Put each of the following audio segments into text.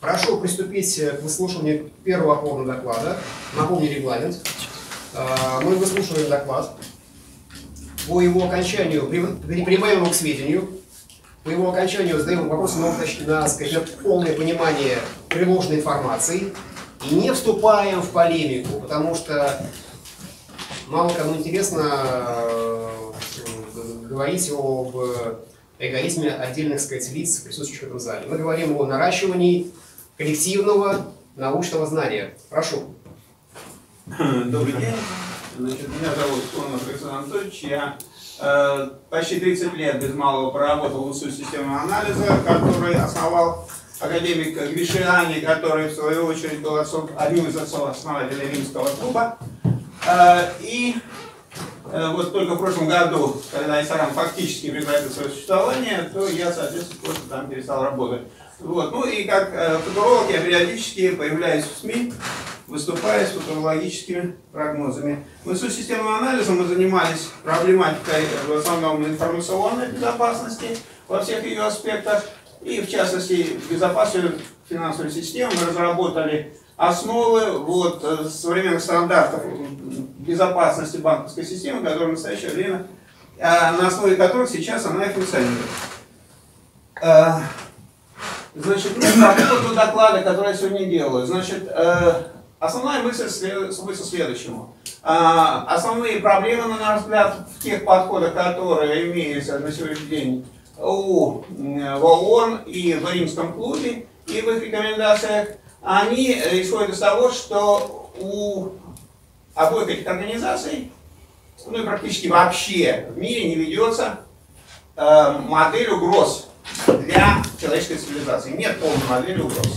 Прошу приступить к выслушиванию первого опорного доклада. Напомню регламент. А, мы выслушиваем доклад. По его окончанию принимаем его к сведению. По его окончанию задаем вопросы на, на сказать, полное понимание приложенной информации. И не вступаем в полемику, потому что мало кому интересно э, говорить об эгоизме отдельных сказать, лиц, присутствующих в этом зале. Мы говорим о наращивании коллективного научного знания. Прошу. Добрый день. Значит, меня зовут Конов Александр Анатольевич. Я э, почти 30 лет без малого проработал в Институте системного анализа, который основал академик Гришиани, который в свою очередь был отцом, одним из отцов основателей римского клуба. Э, и э, вот только в прошлом году, когда Исарам фактически прекратил свое существование, то я, соответственно, просто там перестал работать. Вот. Ну и как э, футуролог я периодически появляюсь в СМИ, выступая с футурологическими прогнозами. В Институте системного анализа мы занимались проблематикой в основном информационной безопасности во всех ее аспектах. И в частности, безопасную финансовую систему мы разработали основы вот, э, современных стандартов безопасности банковской системы, которые в настоящее время, э, на основе которых сейчас она и функционирует. Э, значит, ну, по поводу доклада, который я сегодня делаю. Значит, основная мысль сводится следующему. Основные проблемы, на наш взгляд, в тех подходах, которые имеются на сегодняшний день у ООН и в Римском клубе, и в их рекомендациях, они исходят из того, что у обоих этих организаций, ну и практически вообще в мире не ведется э, модель угроз для человеческой цивилизации. Нет полной модели угроз.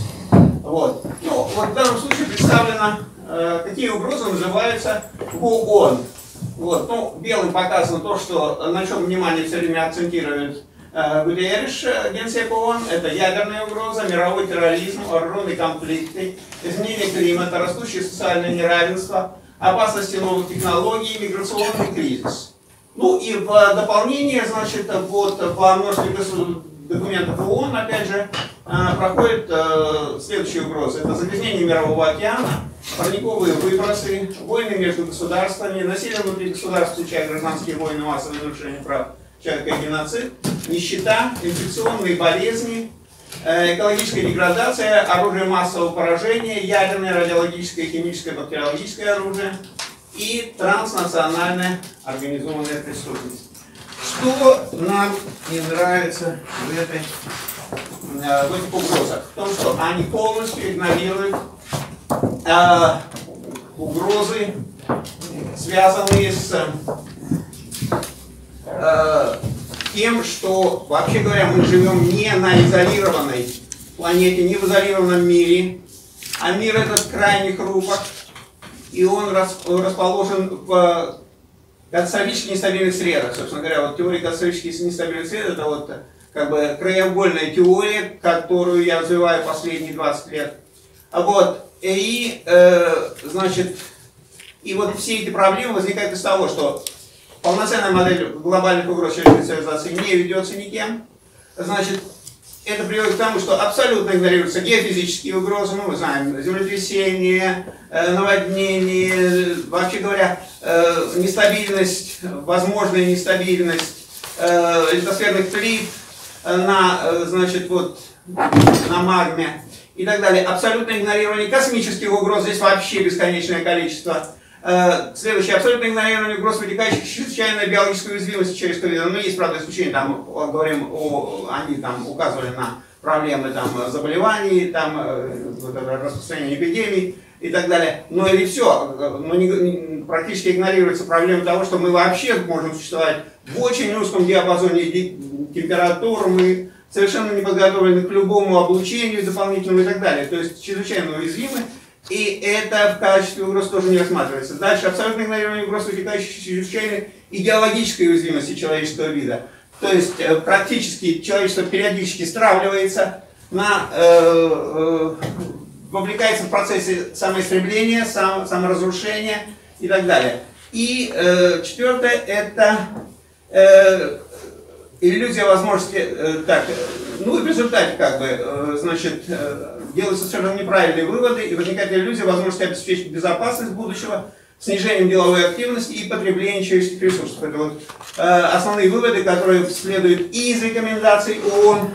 Вот. Ну, вот в данном случае представлено, э, какие угрозы называются ООН. Вот. Ну, белым показано то, что, на чем внимание все время акцентирует Э, Гутерриш, Генсек ООН, это ядерная угроза, мировой терроризм, вооруженные конфликты, изменение климата, растущее социальное неравенство, опасности новых технологий, миграционный кризис. Ну и в дополнение, значит, вот по множеству документов ООН, опять же, э, проходит э, следующие угрозы. Это загрязнение мирового океана, парниковые выбросы, войны между государствами, насилие внутри государств, включая гражданские войны, массовые нарушения прав человека и геноцид, нищета, инфекционные болезни, э, экологическая деградация, оружие массового поражения, ядерное, радиологическое, химическое, бактериологическое оружие и транснациональная организованная преступность. Что нам не нравится в, этой, э, в этих угрозах? В том, что они полностью игнорируют э, угрозы, связанные с э, тем, что, вообще говоря, мы живем не на изолированной планете, не в изолированном мире, а мир этот крайне хрупок, и он расположен в катастрофически нестабильных средах. Собственно говоря, вот теория катастрофически нестабильных сред это вот как бы краеугольная теория, которую я развиваю последние 20 лет. Вот. И, э, значит, и вот все эти проблемы возникают из того, что полноценная модель глобальных угроз человеческой цивилизации не ведется никем, значит, это приводит к тому, что абсолютно игнорируются геофизические угрозы, ну, мы знаем, землетрясение, э, наводнение, вообще говоря, э, нестабильность, возможная нестабильность э, литосферных плит на, значит, вот, на магме и так далее. Абсолютно игнорирование космических угроз, здесь вообще бесконечное количество Э, следующее. Абсолютно игнорирование угроз, вытекающих из чрезвычайной биологической уязвимости человеческого вида. Ну, есть, правда, исключения, там, говорим о, они там указывали на проблемы там, заболеваний, там, э, распространения эпидемий и так далее. Но или все, но не, не, практически игнорируется проблема того, что мы вообще можем существовать в очень узком диапазоне температур, мы совершенно не подготовлены к любому облучению дополнительному и так далее. То есть чрезвычайно уязвимы и это в качестве угроз тоже не рассматривается. Дальше абсолютно игнорирование угроз, вытекающих из чрезвычайной идеологической уязвимости человеческого вида. То есть э, практически человечество периодически стравливается, на, э, э, вовлекается в процессы самоистребления, сам, саморазрушения и так далее. И э, четвертое это э, иллюзия возможности, э, так, ну и в результате, как бы, э, значит, э, делаются совершенно неправильные выводы, и возникает иллюзия возможности обеспечить безопасность будущего, снижением деловой активности и потреблением человеческих ресурсов. Это вот э, основные выводы, которые следуют и из рекомендаций ООН,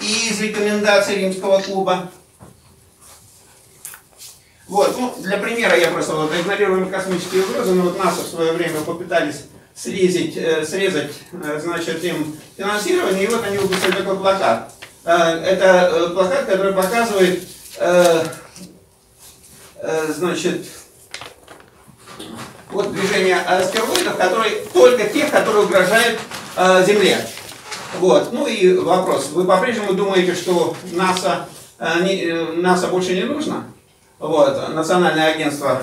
и из рекомендаций Римского клуба. Вот, ну, для примера я просто вот игнорируем космические угрозы, но вот НАСА в свое время попытались срезать, э, срезать э, значит, им финансирование, и вот они выпустили такой плакат. Э, это плакат, который показывает, значит, вот движение астероидов, которые только тех, которые угрожают Земле. Вот. Ну и вопрос. Вы по-прежнему думаете, что НАСА, НАСА больше не нужно? Вот, Национальное агентство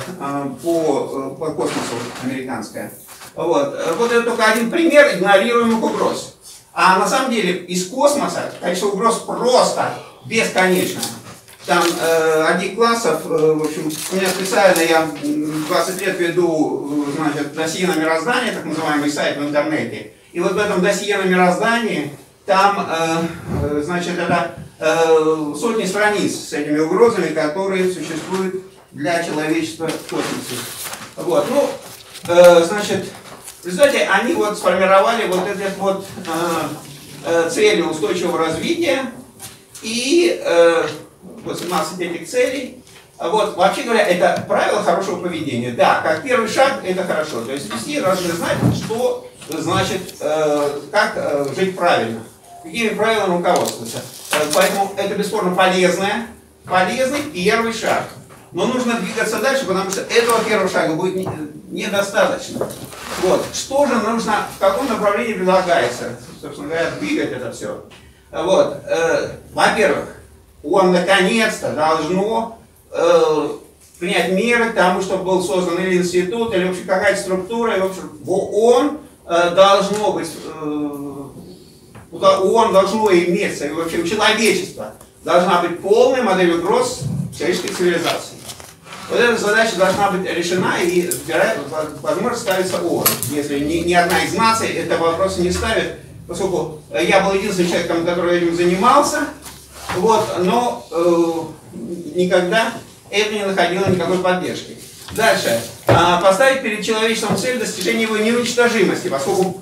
по, по космосу американское. Вот. вот это только один пример игнорируемых угроз. А на самом деле из космоса количество угроз просто бесконечное. Там э, одних классов, э, в общем, у меня специально, я 20 лет веду, значит, досье на мироздание, так называемый сайт в интернете. И вот в этом досье на мироздании, там, э, значит, это Э, сотни страниц с этими угрозами, которые существуют для человечества в космосе. Вот, ну, э, значит, в результате они вот сформировали вот эти вот э, цели устойчивого развития и э, 18 этих целей. Вот, вообще говоря, это правило хорошего поведения. Да, как первый шаг, это хорошо. То есть все должны знать, что значит, э, как э, жить правильно какими правилами руководствоваться. Э, поэтому это бесспорно полезное, полезный первый шаг. Но нужно двигаться дальше, потому что этого первого шага будет недостаточно. Вот. Что же нужно, в каком направлении предлагается, собственно говоря, двигать это все? Вот. Э, Во-первых, он наконец-то должно э, принять меры к тому, чтобы был создан или институт, или вообще какая-то структура, и, в общем, в ООН э, должно быть ООН должно иметься, и вообще человечество должна быть полная модель угроз человеческой цивилизации. Вот эта задача должна быть решена и, возможно, ставится ООН. Если ни, ни одна из наций этого вопроса не ставит, поскольку я был единственным человеком, который этим занимался, вот, но э, никогда это не находило никакой поддержки. Дальше. А, поставить перед человечеством цель достижения его неуничтожимости, поскольку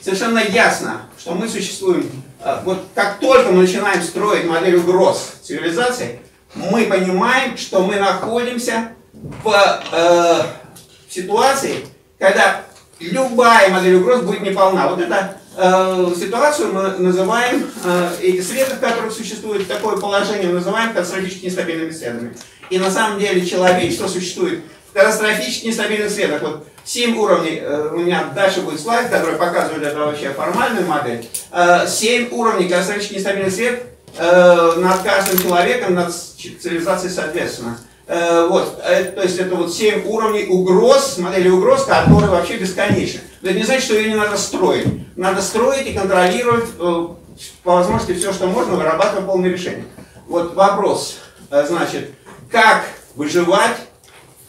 совершенно ясно, что мы существуем, э, вот как только мы начинаем строить модель угроз цивилизации, мы понимаем, что мы находимся в э, ситуации, когда любая модель угроз будет неполна. Вот эту э, ситуацию мы называем, э, эти среды, в которых существует такое положение, мы называем катастрофически нестабильными средами. И на самом деле человечество существует в катастрофически нестабильных средах. Вот 7 уровней, э, у меня дальше будет слайд, который показывает это вообще формальную модель. 7 э, уровней катастрофически нестабильный свет э, над каждым человеком, над цивилизацией соответственно. Вот, то есть это вот 7 уровней угроз, модели угроз, которые вообще бесконечны. Но это не значит, что ее не надо строить. Надо строить и контролировать по возможности все, что можно, вырабатывая полное решение. Вот вопрос, значит, как выживать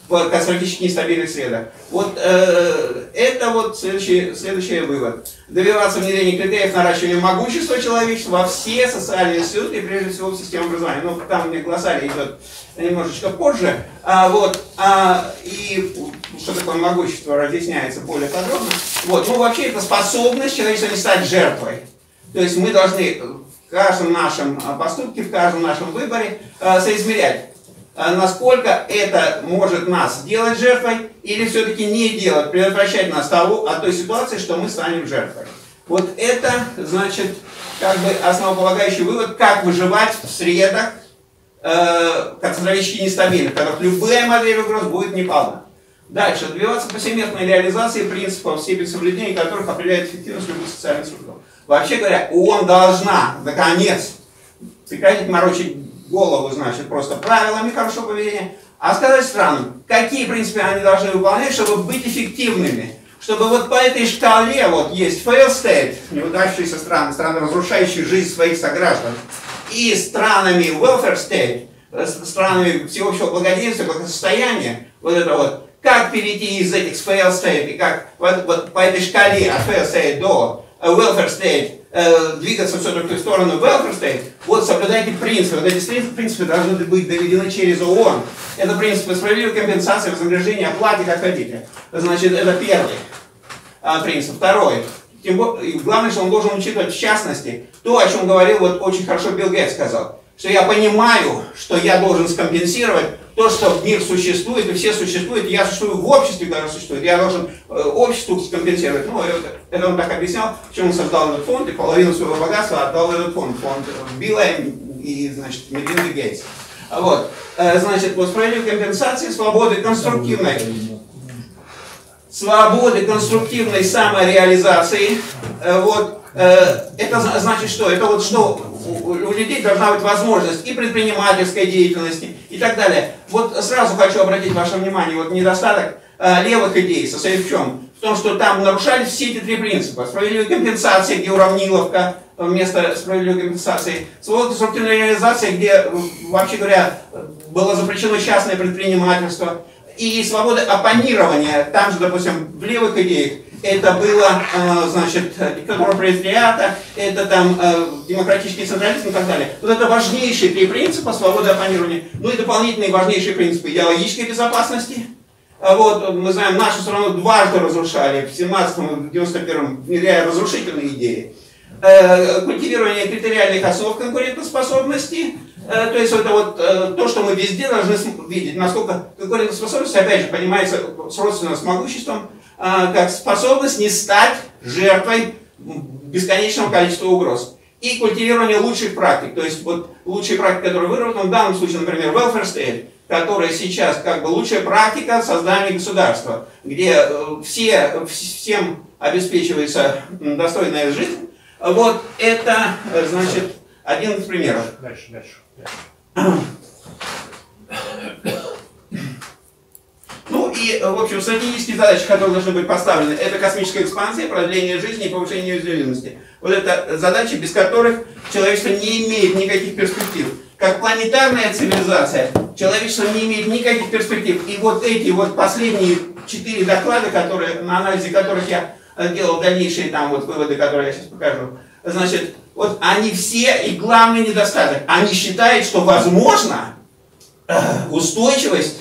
в катастрофически нестабильных средах. Вот э, это вот следующий, следующий вывод. Добиваться внедрения критериев наращивания могущества человечества во все социальные институты и прежде всего в систему образования. Ну, там у меня глоссарий идет немножечко позже. А, вот, а, и что такое могущество разъясняется более подробно. Вот, ну, вообще это способность человечества не стать жертвой. То есть мы должны в каждом нашем поступке, в каждом нашем выборе э, соизмерять а насколько это может нас сделать жертвой или все-таки не делать, предотвращать нас того, от той ситуации, что мы станем жертвой. Вот это, значит, как бы основополагающий вывод, как выживать в средах э, катастрофически нестабильных, когда любая модель угроз будет неполна. Дальше. Добиваться повсеместной реализации принципов, степень соблюдения которых определяет эффективность любых социальных структур. Вообще говоря, ООН должна, наконец, прекратить морочить голову, значит, просто правилами хорошего поведения, а сказать странам, какие принципы они должны выполнять, чтобы быть эффективными. Чтобы вот по этой шкале вот есть fail state, неудавшиеся страны, страны, разрушающие жизнь своих сограждан, и странами welfare state, странами всеобщего благоденствия, благосостояния, вот это вот, как перейти из этих fail state, и как вот, вот по этой шкале от fail state до welfare state, э, двигаться все-таки в сторону state, вот соблюдайте принципы. Вот эти принципы должны быть доведены через ООН. Это принципы справедливой компенсации, вознаграждения, оплаты, как хотите. Значит, это первый а, принцип. Второй. Тем более, главное, что он должен учитывать в частности то, о чем говорил, вот очень хорошо Билл Гейтс сказал, что я понимаю, что я должен скомпенсировать то, что мир существует, и все существуют, я существую в обществе, даже существует, я должен э, обществу скомпенсировать. Ну, это, он так объяснял, почему он создал этот фонд, и половину своего богатства отдал этот фонд, фонд Билла и, значит, Мелинды Гейтс. Вот, э, значит, по справедливой компенсации свободы конструктивной, свободы конструктивной самореализации, э, вот, это значит что? Это вот что у людей должна быть возможность и предпринимательской деятельности и так далее. Вот сразу хочу обратить ваше внимание, вот недостаток э, левых идей состоит в чем? В том, что там нарушались все эти три принципа. Справедливая компенсация, где уравниловка вместо справедливой компенсации. Свобода конструктивная реализация, где, вообще говоря, было запрещено частное предпринимательство. И свобода оппонирования, там же, допустим, в левых идеях это было, э, значит, диктатура пролетариата, это там э, демократический централизм и так далее. Вот это важнейшие три принципа свободы оппонирования. Ну и дополнительные важнейшие принципы идеологической безопасности. А вот, мы знаем, нашу страну дважды разрушали, в 17-м и в 91-м, внедряя разрушительные идеи. Э, культивирование критериальных основ конкурентоспособности, то есть это вот то, что мы везде должны видеть, насколько конкурентоспособность, опять же, понимается сродственно с могуществом, как способность не стать жертвой бесконечного количества угроз. И культивирование лучших практик. То есть вот лучшие практики, которые выработаны, в данном случае, например, welfare state, которая сейчас как бы лучшая практика создания государства, где э, все, всем обеспечивается достойная жизнь. Вот это, значит, один из примеров. Дальше, дальше. И, в общем, стратегические задачи, которые должны быть поставлены, это космическая экспансия, продление жизни и повышение уязвимости. Вот это задачи, без которых человечество не имеет никаких перспектив. Как планетарная цивилизация, человечество не имеет никаких перспектив. И вот эти вот последние четыре доклада, которые, на анализе которых я делал дальнейшие там вот выводы, которые я сейчас покажу, значит, вот они все, и главный недостаток, они считают, что возможно э, устойчивость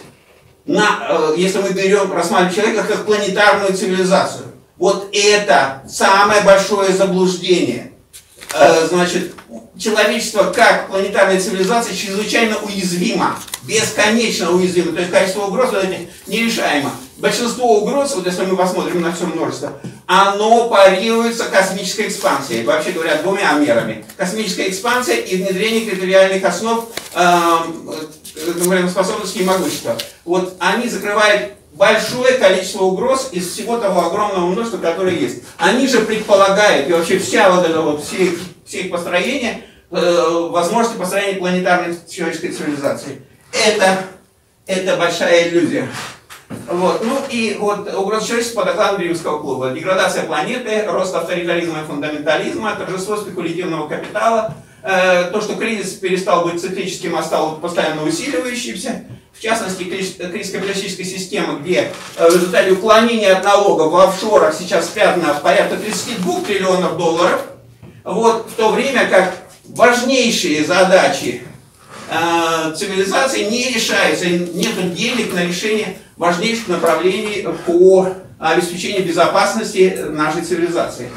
на, э, если мы берем, рассматриваем человека как планетарную цивилизацию. Вот это самое большое заблуждение. Э, значит, человечество как планетарная цивилизация чрезвычайно уязвимо, бесконечно уязвимо. То есть количество угроз вот этих нерешаемо. Большинство угроз, вот если мы посмотрим на все множество, оно парируется космической экспансией. Вообще говоря, двумя мерами. Космическая экспансия и внедрение критериальных основ э, конкурентоспособности и могущества. Вот они закрывают большое количество угроз из всего того огромного множества, которое есть. Они же предполагают, и вообще вся вот это вот, все все их построения, э, возможности построения планетарной человеческой цивилизации. Это, это большая иллюзия. Вот. Ну и вот угроза человечества по докладу Римского клуба. Деградация планеты, рост авторитаризма и фундаментализма, торжество спекулятивного капитала, э, то, что кризис перестал быть циклическим, а стал постоянно усиливающимся, в частности, кризис капиталистической системы, где э, в результате уклонения от налогов в офшорах сейчас спрятано порядка 32 триллионов долларов, вот, в то время как важнейшие задачи э, цивилизации не решаются, нет денег на решение важнейших направлений по обеспечению безопасности нашей цивилизации.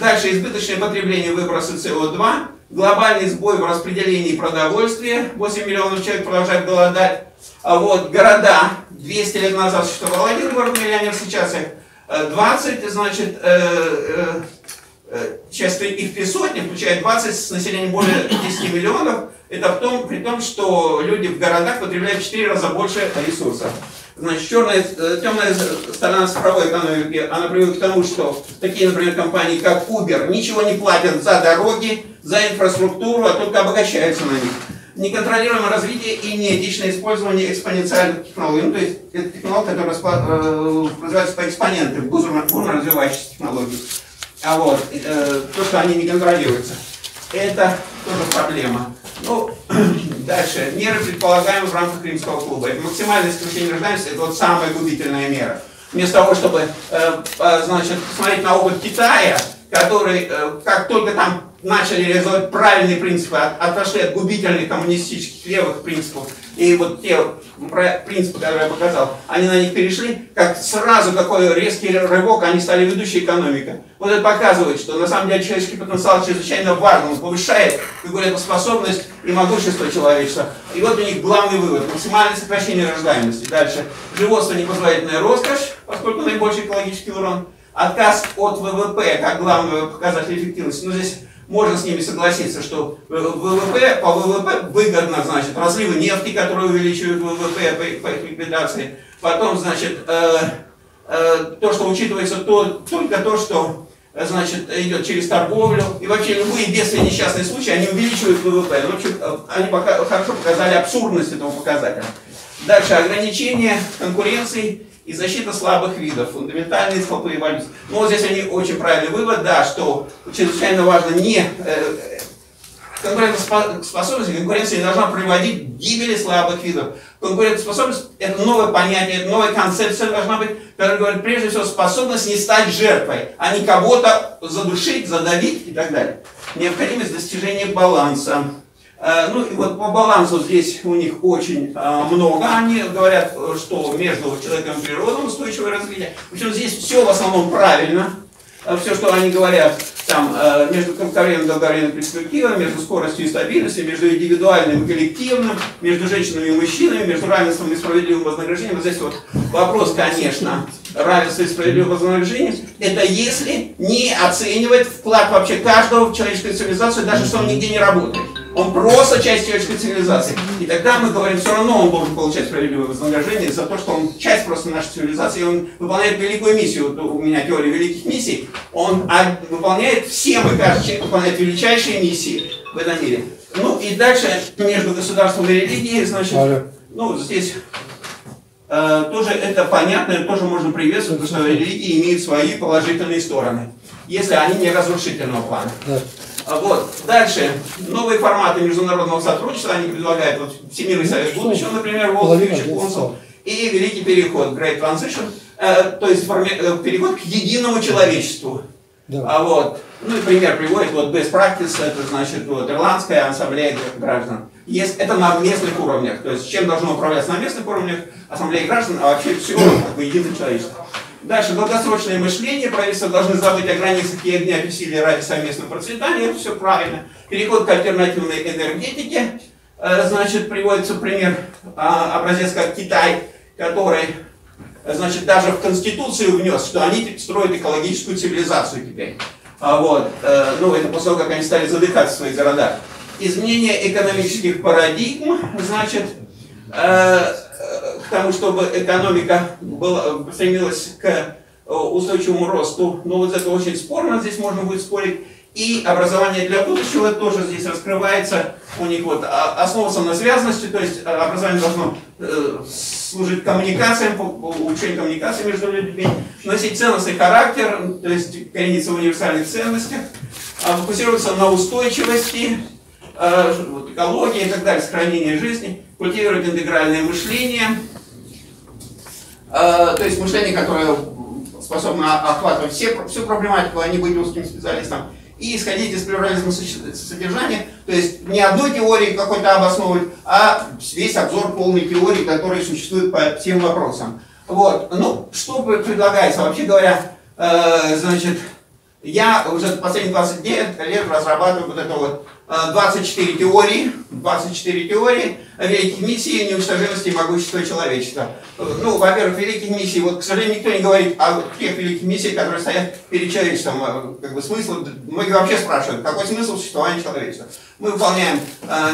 Дальше избыточное потребление выброса СО2, глобальный сбой в распределении продовольствия, 8 миллионов человек продолжают голодать. А вот города, 200 лет назад существовал один город-миллионер, сейчас их 20, значит, э, э, сейчас их три сотни, включая 20 с населением более 10 миллионов. Это в том, при том, что люди в городах потребляют в 4 раза больше ресурсов. Значит, черная, э, темная сторона цифровой экономики, она приводит к тому, что такие, например, компании, как Uber, ничего не платят за дороги, за инфраструктуру, а только обогащаются на них. Неконтролируемое развитие и неэтичное использование экспоненциальных технологий. Ну, то есть, это технологии, которые э, развиваются по экспонентам, бурно развивающиеся технологии. А вот, э, то, что они не контролируются, это тоже проблема. Ну, дальше. Меры предполагаем в рамках Римского клуба. Это максимальное исключение рождаемости, это вот самая губительная мера. Вместо того, чтобы, э, значит, посмотреть на опыт Китая, который, э, как только там начали реализовать правильные принципы, от, отошли от губительных коммунистических левых принципов, и вот те принципы, которые я показал, они на них перешли, как сразу какой резкий рывок, они стали ведущей экономикой. Вот это показывает, что на самом деле человеческий потенциал чрезвычайно важен, он повышает способность и могущество человечества. И вот у них главный вывод, максимальное сокращение рождаемости. Дальше, животство непозволительная роскошь, поскольку наибольший экологический урон, отказ от ВВП как главного показателя эффективности. Но здесь можно с ними согласиться, что ВВП, по ВВП выгодно, значит, разливы нефти, которые увеличивают ВВП по, их ликвидации. Потом, значит, э, э, то, что учитывается то, только то, что значит, идет через торговлю. И вообще любые бедствия несчастные случаи, они увеличивают ВВП. Ну, в общем, они пока, хорошо показали абсурдность этого показателя. Дальше ограничение конкуренции и защита слабых видов, фундаментальные столпы эволюции. Ну вот здесь они очень правильный вывод, да, что чрезвычайно важно не э, конкурентоспособность и конкуренция не должна приводить к гибели слабых видов. Конкурентоспособность – это новое понятие, это новая концепция должна быть, которая говорит прежде всего способность не стать жертвой, а не кого-то задушить, задавить и так далее. Необходимость достижения баланса. Э, ну и вот по балансу здесь у них очень э, много. Они говорят, что между человеком и природой устойчивое развитие. Причем здесь все в основном правильно. Э, все, что они говорят, там, между и долговременной перспективой, между скоростью и стабильностью, между индивидуальным и коллективным, между женщинами и мужчинами, между равенством и справедливым вознаграждением. Вот здесь вот вопрос, конечно, равенство и справедливое вознаграждение, это если не оценивать вклад вообще каждого в человеческую цивилизацию, даже что он нигде не работает. Он просто часть человеческой цивилизации. И тогда мы говорим, все равно он должен получать справедливое вознаграждение за то, что он часть просто нашей цивилизации, и он выполняет великую миссию. Вот у меня теория великих миссий. Он выполняет, все мы, каждый человек выполняет величайшие миссии в этом мире. Ну и дальше между государством и религией, значит, ну здесь э, тоже это понятно, тоже можно приветствовать, потому что религии имеют свои положительные стороны, если они не разрушительного плана. А вот. Дальше. Новые форматы международного сотрудничества они предлагают. Вот Всемирный совет будущего, например, World Future Council. И Великий переход, Great Transition. Э, то есть форми, э, переход к единому человечеству. Да. А вот. Ну и пример приводит, вот Best Practice, это значит вот, Ирландская ассамблея граждан. Есть, это на местных уровнях, то есть чем должно управляться на местных уровнях ассамблея граждан, а вообще все как бы единое человечество. Дальше, долгосрочное мышление. Правительства должны забыть о границах и огне усилий ради совместного процветания. Это все правильно. Переход к альтернативной энергетике. Э, значит, приводится пример, а, образец как Китай, который значит, даже в Конституцию внес, что они строят экологическую цивилизацию теперь. А вот, э, ну, это после того, как они стали задыхаться в своих городах. Изменение экономических парадигм, значит, э, к тому, чтобы экономика была, стремилась к э, устойчивому росту. Но вот это очень спорно, здесь можно будет спорить. И образование для будущего тоже здесь раскрывается. У них вот а, основа самосвязанности, то есть а, образование должно э, служить коммуникациям, улучшению коммуникации между людьми, носить ценностный характер, то есть корениться в универсальных ценностях, а, фокусироваться на устойчивости, э, экологии и так далее, сохранение жизни, культивировать интегральное мышление, Э, то есть мышление, которое способно охватывать все, всю проблематику, а не быть узким специалистом, и исходить из плюрализма содержания, то есть не одной теории какой-то обосновывать, а весь обзор полной теории, которые существуют по всем вопросам. Вот, ну, что предлагается? Вообще говоря, э, значит, я уже последние 20 лет, лет разрабатываю вот это вот 24 э, теории, 24 теории великих миссий неуничтожимости и могущества человечества. Ну, во-первых, великих миссий, вот, к сожалению, никто не говорит о тех великих миссиях, которые стоят перед человечеством. Э, как бы смысл, многие вообще спрашивают, какой смысл существования человечества. Мы выполняем э,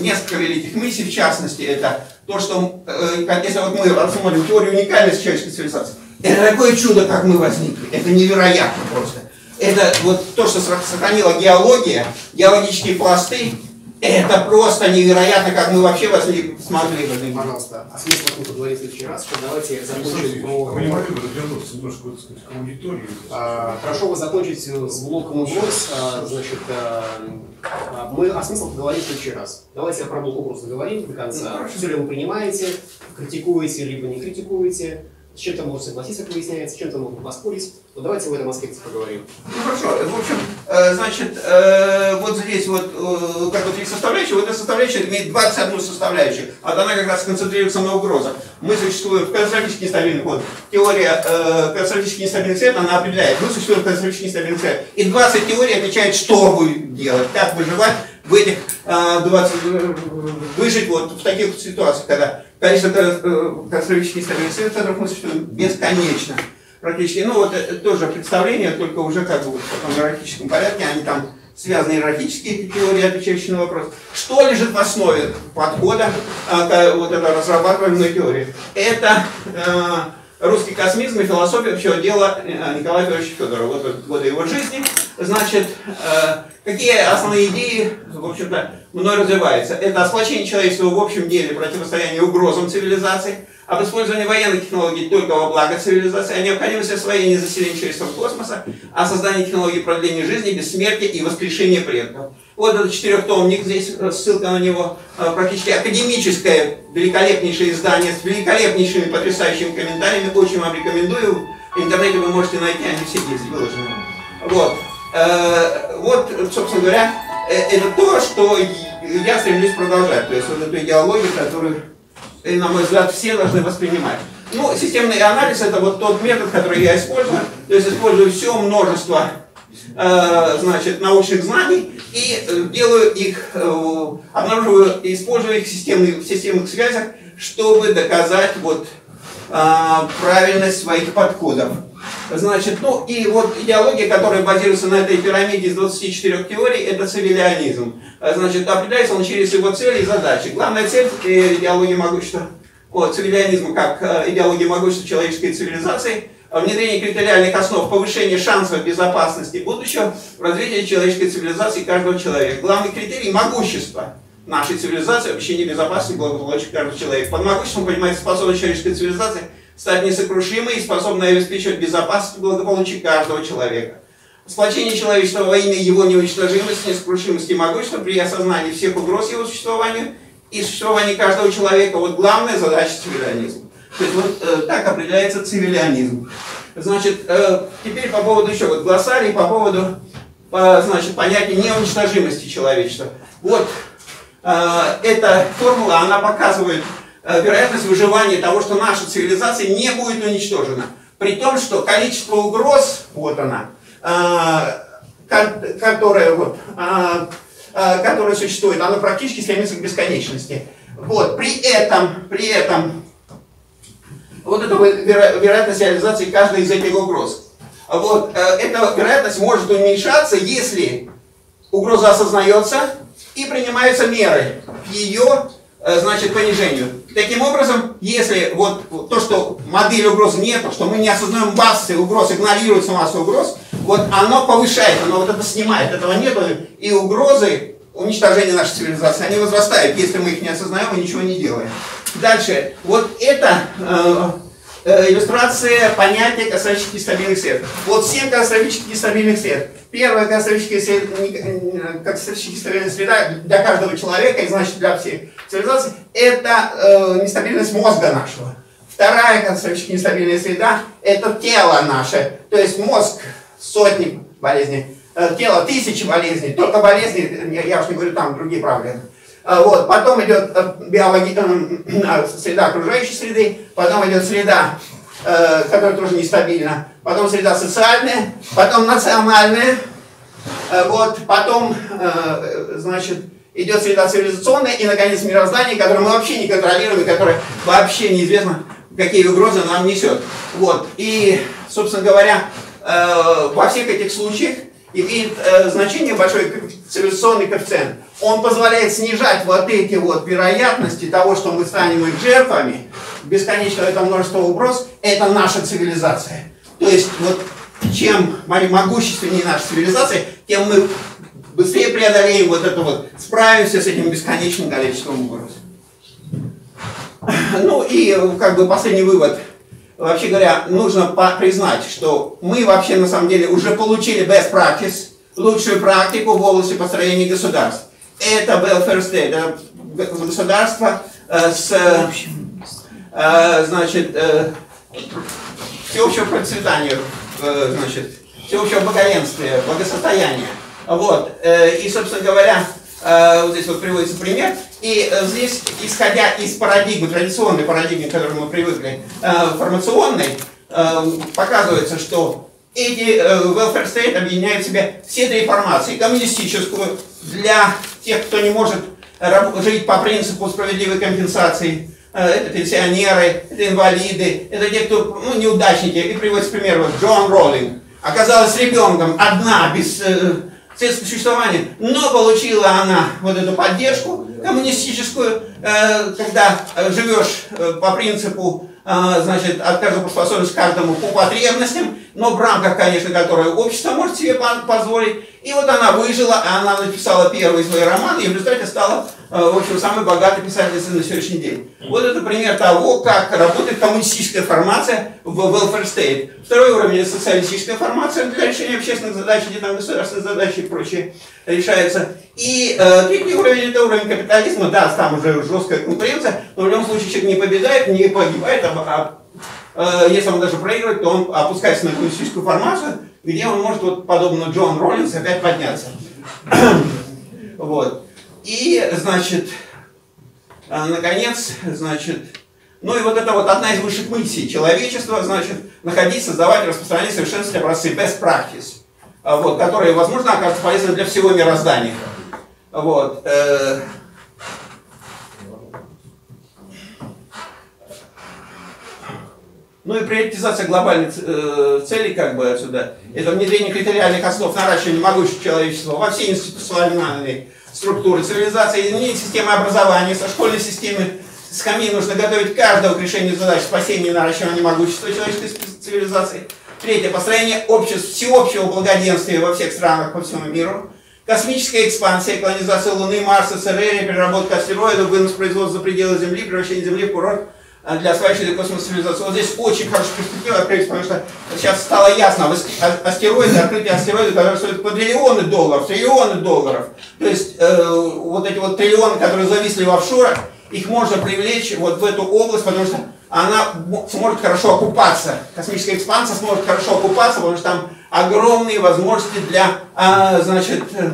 несколько великих миссий, в частности, это то, что, э, если вот мы рассмотрим теорию уникальности человеческой цивилизации, это такое чудо, как мы возникли. Это невероятно просто это вот то, что сохранила геология, геологические пласты, это просто невероятно, как мы вообще вас не смогли бы. Пожалуйста, а смысл мы поговорить в следующий раз, что давайте закончим. Вы не могли бы вернуться немножко, так сказать, к аудитории? А, хорошо бы закончить с блоком угроз. А, значит, а, а, мы о смысле поговорить в следующий раз. Давайте про блок угроз договорим до конца. Ну, Все ли вы принимаете, критикуете, либо не критикуете. С чем-то могут согласиться, как выясняется, с чем-то могут поспорить. Но давайте в этом аспекте поговорим. Ну хорошо, в общем, э, значит, э, вот здесь вот, э, как вот есть составляющая, вот эта составляющая имеет 21 составляющую, а она как раз концентрируется на угрозах. Мы существуем в катастрофически нестабильный код. Теория э, катастрофически нестабильных цвет, она определяет, мы существуем в катастрофически нестабильных цвет. И 20 теорий отвечает, что вы делать, как выживать в этих э, 20, э, выжить вот в таких ситуациях, когда количество катастрофически нестабильных цветов мы существуем бесконечно практически. Ну, вот это тоже представление, только уже как бы в таком иерархическом порядке, они там связаны иерархические теории, отвечающие на вопрос. Что лежит в основе подхода а, к вот этой разрабатываемой теории? Это э, русский космизм и философия общего дела э, Николая Федоровича Федорова. Вот годы его жизни. Значит, э, какие основные идеи, в общем-то, мной развиваются? Это сплочение человечества в общем деле, противостояние угрозам цивилизации – об использовании военных технологий только во благо цивилизации, о необходимости освоения заселения человечества космоса, о создании технологий продления жизни, бессмертия и воскрешения предков. Вот этот четырехтомник, здесь ссылка на него, э, практически академическое, великолепнейшее издание с великолепнейшими, потрясающими комментариями. Очень вам рекомендую. В интернете вы можете найти, они все здесь выложены. Вот. Э, вот, собственно говоря, э, это то, что я стремлюсь продолжать. То есть вот эту идеологию, которую на мой взгляд, все должны воспринимать. Ну, системный анализ это вот тот метод, который я использую. То есть использую все множество значит, научных знаний и э, делаю их, э, обнаруживаю использую их в, системных, в системных связях, чтобы доказать вот, э, правильность своих подходов. Значит, ну и вот идеология, которая базируется на этой пирамиде из 24 теорий, это цивилианизм. Значит, определяется он через его цели и задачи. Главная цель идеологии могущества, вот, цивилианизма как э, идеология могущества человеческой цивилизации, внедрение критериальных основ повышения шансов безопасности будущего в человеческой цивилизации каждого человека. Главный критерий – могущество нашей цивилизации, обещание безопасности благополучия каждого человека. Под могуществом понимается способность человеческой цивилизации – стать несокрушимой и способной обеспечивать безопасность и благополучие каждого человека. Сплочение человечества во имя его неуничтожимости, несокрушимости и могущества при осознании всех угроз его существованию и существованию каждого человека. Вот главная задача цивилианизма. То есть вот э, так определяется цивилианизм. Значит, э, теперь по поводу еще вот глоссарий, по поводу по, значит, понятия неуничтожимости человечества. Вот э, эта формула, она показывает Э, вероятность выживания того, что наша цивилизация не будет уничтожена. При том, что количество угроз, вот она, э, которая, вот, э, которая существует, она практически стремится к бесконечности. Вот, при этом, при этом, вот это вероятность реализации каждой из этих угроз. Вот, эта вероятность может уменьшаться, если угроза осознается и принимаются меры к ее Э, значит, понижению. Таким образом, если вот то, что модели угроз нет, что мы не осознаем массы угроз, игнорируется масса угроз, вот оно повышает, оно вот это снимает, этого нет, и угрозы уничтожения нашей цивилизации, они возрастают, если мы их не осознаем и ничего не делаем. Дальше, вот это э, э, иллюстрация понятия катастрофически стабильных сред. Вот семь катастрофически стабильных сред. Первая катастрофическая, сред, катастрофически стабильная среда для каждого человека и значит для всех цивилизаций это э, нестабильность мозга нашего. Вторая катастрофически нестабильная среда это тело наше. То есть мозг сотни болезней, э, тело тысячи болезней, только болезни, я, я уж не говорю там другие проблемы. А, вот. Потом идет э, биологи... Э, среда окружающей среды, потом идет среда, э, которая тоже нестабильна, потом среда социальная, потом национальная, вот. потом, значит, идет среда цивилизационная и, наконец, мироздание, которое мы вообще не контролируем и которое вообще неизвестно, какие угрозы нам несет. Вот. И, собственно говоря, во всех этих случаях имеет э, значение большой цивилизационный коэффициент. Он позволяет снижать вот эти вот вероятности того, что мы станем их жертвами. Бесконечно это множество угроз. Это наша цивилизация. То есть вот чем могущественнее наша цивилизация, тем мы быстрее преодолеем вот это вот, справимся с этим бесконечным количеством угроз. Ну и как бы последний вывод – вообще говоря, нужно признать, что мы вообще на самом деле уже получили best practice, лучшую практику в области построения государств. Это welfare state, это государство э, с, э, значит, э, всеобщего процветания, э, значит, всеобщего благоденствия, благосостояния. Вот. И, собственно говоря, вот здесь вот приводится пример. И здесь, исходя из парадигмы, традиционной парадигмы, к которой мы привыкли, формационной, показывается, что эти welfare state объединяют в себе все три формации. Коммунистическую для тех, кто не может жить по принципу справедливой компенсации, это пенсионеры, это инвалиды, это те, кто ну, неудачники. И приводится пример вот Джон Роллинг. Оказалась ребенком одна, без э, существования, но получила она вот эту поддержку коммунистическую, э, когда живешь э, по принципу значит, отказу способность каждому по потребностям, но в рамках, конечно, которые общество может себе позволить. И вот она выжила, она написала первый свой роман, и в результате стала, а, в общем, самой богатой писательницей на сегодняшний день. Вот это пример того, как работает коммунистическая формация в welfare state. Второй уровень – это социалистическая формация для решения общественных задач, где там государственные задачи и прочее решаются. И э, третий уровень – это уровень капитализма. Да, там уже жесткая конкуренция, но в любом случае человек не побеждает, не погибает, а, а э, если он даже проигрывает, то он опускается на коммунистическую формацию, где он может, вот, подобно Джон Роллинс, опять подняться. вот. И, значит, э, наконец, значит, ну и вот это вот одна из высших миссий человечества, значит, находить, создавать, распространять совершенствовать образцы best practice, э, вот, которые, возможно, окажутся полезны для всего мироздания. Вот. Ну и приоритизация глобальной э, цели как бы отсюда. Это внедрение критериальных основ наращивания могущества человечества во все институциональные структуры цивилизации, изменение системы образования, со школьной системы с СКАМИ нужно готовить каждого к решению задач спасения и наращивания могущества человеческой цивилизации. Третье. Построение обществ всеобщего благоденствия во всех странах по всему миру. Космическая экспансия, колонизация Луны, Марса, Церерия, переработка астероидов, вынос производства за пределы Земли, превращение Земли в курорт для осваивающей космос цивилизации. Вот здесь очень хорошая перспектива открыть, потому что сейчас стало ясно, а, астероиды, открытие астероидов, которые стоят квадриллионы долларов, триллионы долларов. То есть э, вот эти вот триллионы, которые зависли в офшорах, их можно привлечь вот в эту область, потому что она сможет хорошо окупаться. Космическая экспансия сможет хорошо окупаться, потому что там огромные возможности для, а, значит, э,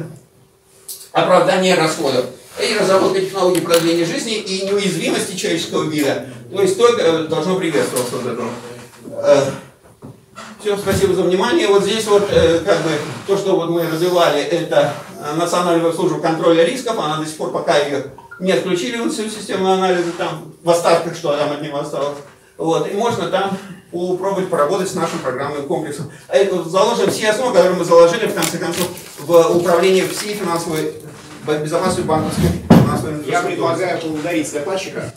оправдания расходов. И разработка технологий продления жизни и неуязвимости человеческого вида. То есть только э, должно приветствоваться вот это. Э, Все, спасибо за внимание. Вот здесь вот, как бы, то, что вот мы развивали, это национальная служба контроля рисков. Она до сих пор пока ее не отключили всю систему анализа, там в остатках, что там от него осталось. Вот, и можно там попробовать поработать с нашим программным комплексом. А это заложим все основы, которые мы заложили, в конце концов, в управлении всей финансовой безопасностью банковской финансовой Я предлагаю поблагодарить докладчика.